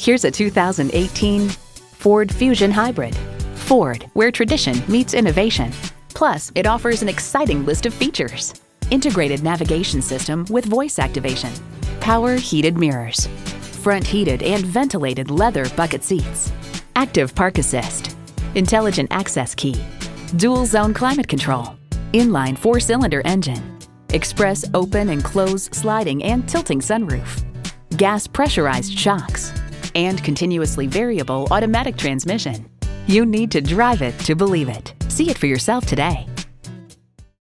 Here's a 2018 Ford Fusion Hybrid. Ford, where tradition meets innovation. Plus, it offers an exciting list of features. Integrated navigation system with voice activation. Power heated mirrors. Front heated and ventilated leather bucket seats. Active park assist. Intelligent access key. Dual zone climate control. Inline four cylinder engine. Express open and close sliding and tilting sunroof. Gas pressurized shocks. And continuously variable automatic transmission. You need to drive it to believe it. See it for yourself today.